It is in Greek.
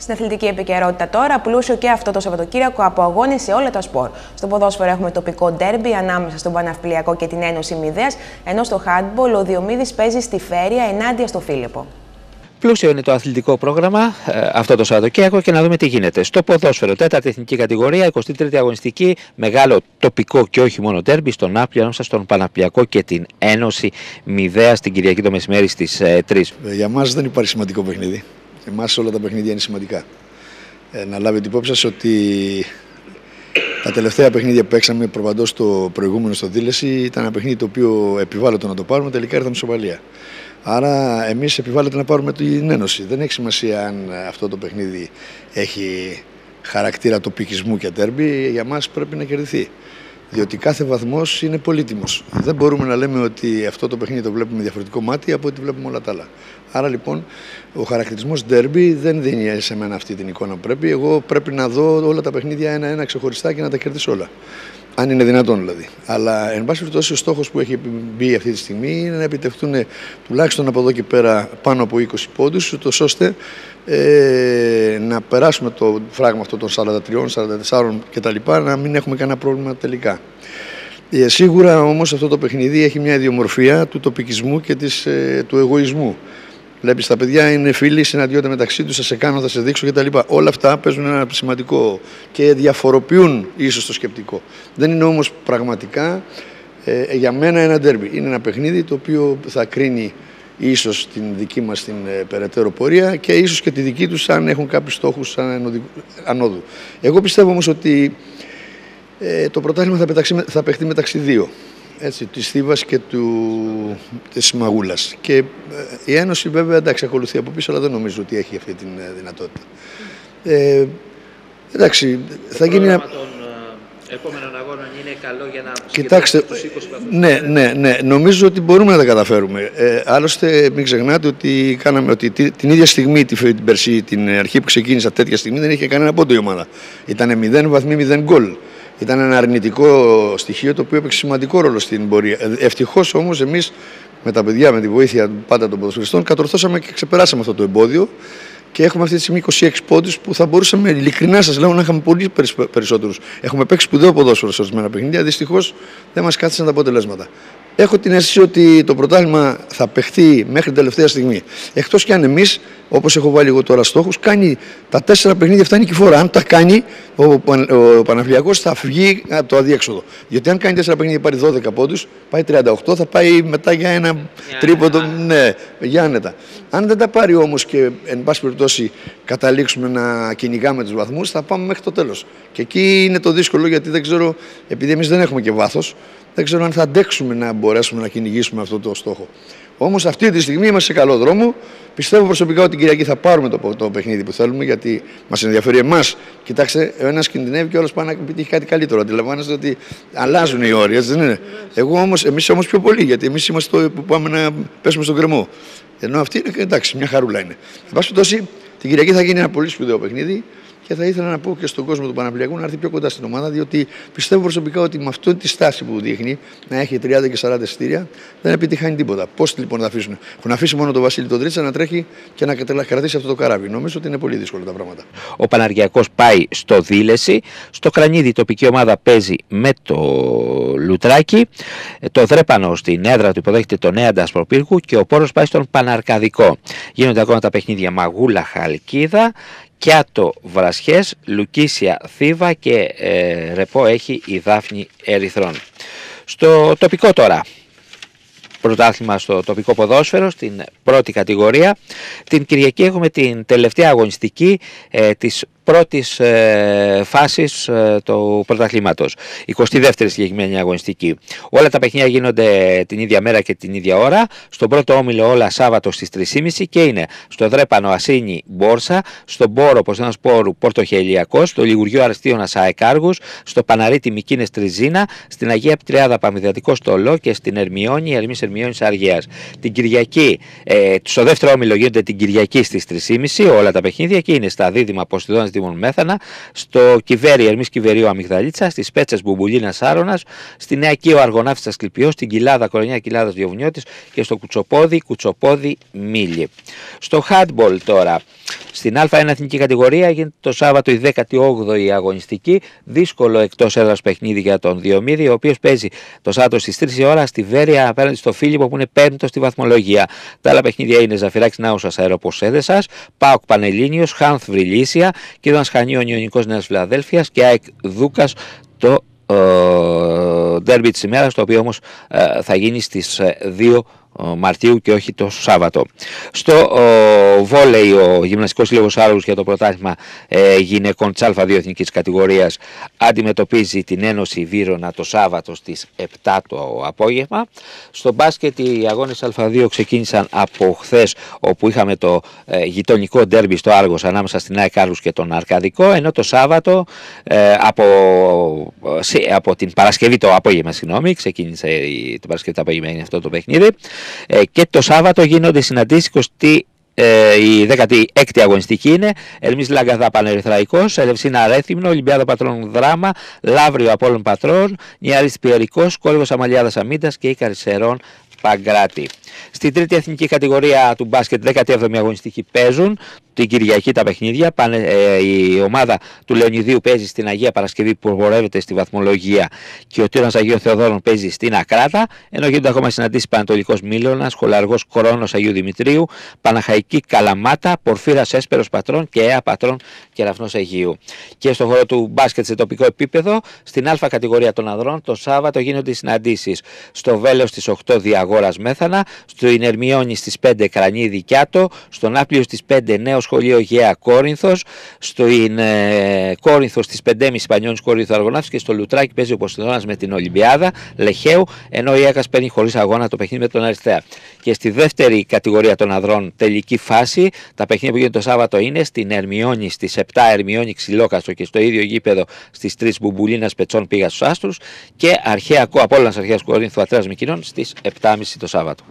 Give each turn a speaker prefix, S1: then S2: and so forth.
S1: Στην αθλητική επικαιρότητα τώρα, πλούσιο και αυτό το Σαββατοκύριακο από αγώνες σε όλα τα σπορ. Στο ποδόσφαιρο έχουμε τοπικό ντέρμπι ανάμεσα στον Παναυπλιακό και την Ένωση Μηδέας, ενώ στο χάντμπολ ο Διομήδης παίζει στη Φέρεια ενάντια στο Φίλιππο.
S2: Πλούσιο είναι το αθλητικό πρόγραμμα ε, αυτό το Σαββατοκύριακο και να δούμε τι γίνεται. Στο ποδόσφαιρο, τέταρτη εθνική κατηγορία, 23η αγωνιστική, μεγάλο τοπικό και όχι μόνο τέρμπι στον Άπλιο, ανάμεσα στον Παναπλιακό και την Ένωση Μηδέας την Κυριακή το μεσημέρι στις 3.
S3: Ε, για μας δεν υπάρχει σημαντικό παιχνίδι. Εμά όλα τα παιχνίδια είναι σημαντικά. Ε, να λάβετε υπόψη σας ότι τα τελευταία παιχνίδια που παίξαμε προπαντός στο προηγούμενο στο Δήλεση ήταν ένα παιχνίδι το οποίο επιβάλλεται να το πάρουμε, τελικά ήρθαμε σοβαλία. Άρα εμείς επιβάλλεται να πάρουμε την Ένωση. Δεν έχει σημασία αν αυτό το παιχνίδι έχει χαρακτήρα τοπικισμού και τέρμπι, για μας πρέπει να κερδιθεί. Διότι κάθε βαθμός είναι πολύτιμος. Δεν μπορούμε να λέμε ότι αυτό το παιχνίδι το βλέπουμε με διαφορετικό μάτι από ό,τι βλέπουμε όλα τα άλλα. Άρα λοιπόν ο χαρακτηρισμός derby δεν δίνει σε μένα αυτή την εικόνα που πρέπει. Εγώ πρέπει να δω όλα τα παιχνίδια ένα-ένα ξεχωριστά και να τα κερδίσω όλα. Αν είναι δυνατόν δηλαδή. Αλλά εν πάση περιπτώσει ο στόχος που έχει μπει αυτή τη στιγμή είναι να επιτευχθούν τουλάχιστον από εδώ και πέρα πάνω από 20 πόντους, ώστε ε, να περάσουμε το φράγμα αυτό των 43, 44 κτλ. να μην έχουμε κανένα πρόβλημα τελικά. Ε, σίγουρα όμως αυτό το παιχνίδι έχει μια ιδιομορφία του τοπικισμού και της, ε, του εγωισμού. Βλέπεις τα παιδιά είναι φίλοι, συναντιόνται μεταξύ τους, θα σε κάνω, θα σε δείξω κτλ. Όλα αυτά παίζουν ένα σημαντικό και διαφοροποιούν ίσως το σκεπτικό. Δεν είναι όμως πραγματικά ε, για μένα ένα ντέρμπι. Είναι ένα παιχνίδι το οποίο θα κρίνει ίσως την δική μας την ε, περαιτέρω πορεία και ίσως και τη δική τους αν έχουν κάποιους στόχους ανόδου. Εγώ πιστεύω όμως ότι ε, το πρωτάθλημα θα, θα παιχτεί μεταξύ δύο έτσι, της Θήβας και του, της Μαγούλας. Και ε, η Ένωση βέβαια εντάξει ακολουθεί από πίσω, αλλά δεν νομίζω ότι έχει αυτή τη ε, δυνατότητα. Ε, εντάξει, θα γίνει...
S2: Ένα... των ε, επόμενων αγώνων είναι καλό για να
S3: Κοιτάξτε, τους 20 ναι, ναι, ναι, νομίζω ότι μπορούμε να τα καταφέρουμε. Ε, άλλωστε μην ξεχνάτε ότι, κάναμε, ότι την ίδια στιγμή την, περσί, την αρχή που ξεκίνησα τέτοια στιγμή δεν είχε κανένα πόντο η ομάδα. Ήταν 0 βαθμοί, 0 γκολ ήταν ένα αρνητικό στοιχείο το οποίο έπαιξε σημαντικό ρόλο στην πορεία. Ε, Ευτυχώς όμως εμείς με τα παιδιά, με τη βοήθεια πάντα των ποδοσφαιριστών, κατορθώσαμε και ξεπεράσαμε αυτό το εμπόδιο και έχουμε αυτή τη στιγμή 26 πόντους που θα μπορούσαμε ειλικρινά σας λέω να είχαμε πολύ περισσότερους. Έχουμε παίξει σπουδαίο ποδόσφαιρο σε ορισμένα παιχνίδια. Δυστυχώς δεν μας κάθισαν τα αποτελέσματα. Έχω την αίσθηση ότι το πρωτάθλημα θα παιχθεί μέχρι την τελευταία στιγμή. Εκτός κι αν εμείς, όπως έχω βάλει εγώ τώρα στόχους, κάνει τα τέσσερα παιχνίδια αυτά φορά. Αν τα κάνει, ο, ο Παναφυλιακό θα βγει από το αδιέξοδο. Γιατί αν κάνει τέσσερα παιχνίδια πάρει 12 πόντους, πάει 38, θα πάει μετά για ένα τρίποντο. Ναι, για άνετα. Αν δεν τα πάρει όμως και εν πάση περιπτώσει καταλήξουμε να κυνηγάμε τους βαθμούς, θα πάμε μέχρι το τέλος. Και εκεί είναι το δύσκολο γιατί δεν ξέρω, επειδή εμείς δεν έχουμε και βάθος, δεν ξέρω αν θα αντέξουμε να μπορέσουμε να κυνηγήσουμε αυτό το στόχο. Όμως αυτή τη στιγμή είμαστε σε καλό δρόμο. Πιστεύω προσωπικά ότι την Κυριακή θα πάρουμε το, το παιχνίδι που θέλουμε γιατί μας ενδιαφέρει εμάς. Κοιτάξτε, ο ένας κινδυνεύει και ο άλλος πάει να επιτύχει κάτι καλύτερο. Αντιλαμβάνεστε ότι αλλάζουν οι όροι, έτσι δεν είναι. Εγώ όμως, εμείς όμως πιο πολύ γιατί εμείς είμαστε το που πάμε να πέσουμε στον κρεμό. Ενώ αυτή είναι εντάξει, μια χαρούλα είναι. Εν πάση περιπτώσει, την Κυριακή θα γίνει ένα πολύ σπουδαίο παιχνίδι. Και θα ήθελα να πω και στον κόσμο του Παναπλιακού να έρθει πιο κοντά στην ομάδα, διότι πιστεύω προσωπικά ότι με αυτή τη στάση που δείχνει, να έχει 30 και 40 εισιτήρια, δεν επιτυχάνει τίποτα. Πώς λοιπόν θα αφήσουν. Έχουν αφήσει μόνο τον Βασίλη τον Τρίτσα να τρέχει και να κρατήσει αυτό το καράβι. Νομίζω ότι είναι πολύ δύσκολο τα πράγματα.
S2: Ο Παναργιακό πάει στο Δήλεση. Στο Κρανίδι η τοπική ομάδα παίζει με το Λουτράκι. Το Δρέπανο στην έδρα του υποδέχεται τον Νέα Ντασπροπύργου και ο Πόρος πάει στον Παναρκαδικό. Γίνονται ακόμα τα παιχνίδια Μαγούλα Χαλκίδα Κιάτο Βρασιές, Λουκίσια Θήβα και ε, ρεπό έχει η Δάφνη Ερυθρών. Στο τοπικό τώρα, πρωτάθλημα στο τοπικό ποδόσφαιρο, στην πρώτη κατηγορία. Την Κυριακή έχουμε την τελευταία αγωνιστική ε, της πρώτης ε, φάσης ε, του πρωταθλήματος. 22η συγκεκριμένη αγωνιστική. Όλα τα παιχνίδια γίνονται την ίδια μέρα και την ίδια ώρα. Στον πρώτο όμιλο όλα Σάββατο στις 3.30 και είναι στο Δρέπανο Ασίνη Μπόρσα, στον Πόρο Ποσδένα Πόρου Πορτοχελιακό, στο Λιγουριό Αριστείων Ασαεκάργου, στο Παναρίτη Μικίνες Τριζίνα, στην Αγία Πτριάδα Παμιδατικό Στολό και στην Ερμιόνη Ερμής Ερμιόνης Αργίας. Την Κυριακή, ε, στο δεύτερο όμιλο γίνεται την Κυριακή στις 3.30 όλα τα παιχνίδια και είναι στα δίδυμα Ποσειδώνας Δήμων Μέθανα, στο Κιβέρι Ερμής Κιβερίου Αμυγδαλίτσα, στις Πέτσε Μπουμπουλίνας Άρωνας, στη Νέα Κίο Αργονάφιστα Κλειπιό, στην Κοιλάδα Κορονιά Κοιλάδα Διοβουνιώτη και στο Κουτσοπόδι Κουτσοπόδι Μίλι. Στο handball τώρα, Στην Α1 εθνική κατηγορία γίνεται το Σάββατο η 18η αγωνιστική. Δύσκολο εκτός έδρας παιχνίδι για τον Διομήδη, ο οποίος παίζει το Σάββατο στις 3 η ώρα στη Βέρεια απέναντι στο Φίλιππο που είναι πέμπτο στη βαθμολογία. Τα άλλα παιχνίδια είναι Ζαφυράκης Νάουσα Αεροποσέδεσας, Πάοκ Πανελίνιο, Χάνθ Βρυλίσια, Κίδωνα Χανίων Ιωνικό Νέας Φιλαδέλφιας και ΑΕΚ Δούκας το ντέρμπι της ημέρας το οποίο όμως ε, θα γίνει στις 2 Μαρτίου και όχι το Σάββατο. Στο ο, βόλεϊ ο Γυμναστικός Σύλλογος Άρους για το πρωτάθλημα ε, γυναικών της Α2 εθνικής κατηγορίας αντιμετωπίζει την Ένωση Βύρονα το Σάββατο στις 7 το απόγευμα. Στο μπάσκετ οι αγώνες Α2 ξεκίνησαν από χθες όπου είχαμε το ε, γειτονικό ντέρμπι στο Άργος ανάμεσα στην ΑΕΚ Άρους και τον Αρκαδικό ενώ το Σάββατο ε, από, από την Παρασκευή το απόγευμα συγγνώμη ξεκίνησε την Παρασκευή το απόγευμα αυτό το παιχνίδι ε, και το Σάββατο γίνονται συναντήσεις 20 ε, η 16η αγωνιστική είναι. Ερμή Λαγκαδά Πανερυθραϊκό, Ελευσίνα Αρέθυμνο, Ολυμπιάδα Πατρών Δράμα, Λαύριο Απόλων Πατρών, Νιάρης Πιερικό, Κόλυβο Αμαλιάδας Αμίντα και Ικαρισερών Παγκράτη. Στην τρίτη εθνική κατηγορία του μπάσκετ, 17η αγωνιστική παίζουν την Κυριακή τα παιχνίδια. Πάνε, ε, η ομάδα του Λεωνιδίου παίζει στην Αγία Παρασκευή που προπορεύεται στη βαθμολογία και ο Τύρανο Αγίου Θεοδόρων παίζει στην Ακράτα. Ενώ γίνονται ακόμα συναντήσεις Πανατολικός Μήλωνα, Σχολαργό Κορώνος Αγίου Δημητρίου, Παναχαϊκή Καλαμάτα, Πορφύρας Έσπερος Πατρών και ΕΑ Πατρών Κεραφνό Αγίου. Και στο χώρο του μπάσκετ σε τοπικό επίπεδο, στην Α κατηγορία των ανδρών, το Σάββατο γίνονται οι συναντήσεις στο Βέλος στις 8 Διαγόρα Μέθανα, στο Ινερμιόνι στις 5 Κρανίδη Κιάτο, στον Άπλιο στις 5 Νέο σχολείο Γέα Κόρινθος, στο ε, Κόρινθος στις 5.30 Πανιόνι Κόρινθο Αργονάφη και στο Λουτράκι παίζει ο Ποστινόνα με την Ολυμπιάδα Λεχαίου, ενώ η Έκας παίρνει χωρίς αγώνα το παιχνίδι με τον Αριστέα. Και στη δεύτερη κατηγορία των ανδρών, τελική φάση, τα παιχνίδια που γίνονται το Σάββατο είναι στην Ερμιόνι στις 7 Ερμιόνι Ξυλόκαστρο και στο ίδιο γήπεδο στις 3 Μπουμπουλίνας Πετσών πήγα στους Άστρους και αρχαία Απόλυνα Αρχαίας Κόρινθου Ατρέα Μικίνων στις 7.30 το Σάββατο.